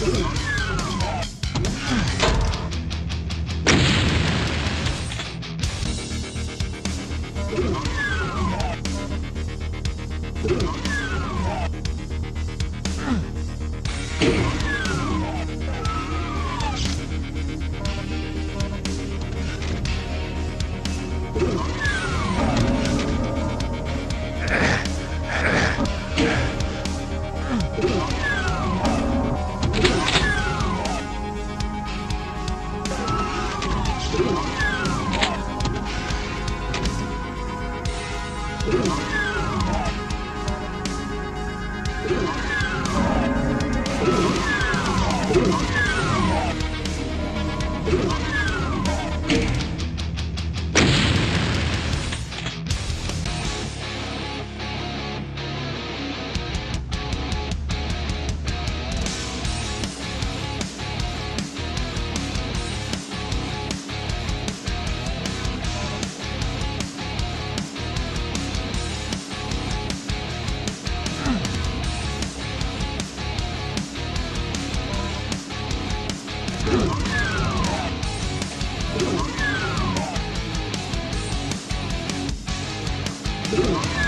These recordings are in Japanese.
Ooh. Thank. Ooh.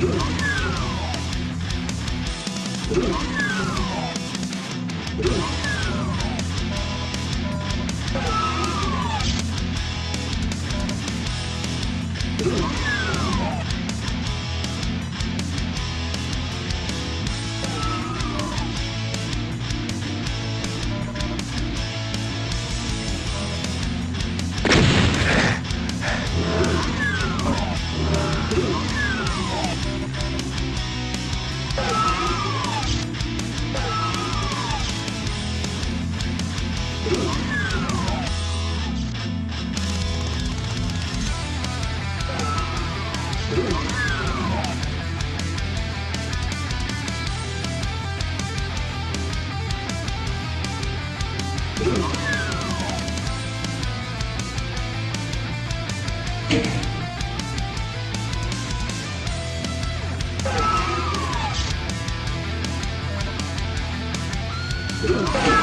Come on. Ooh.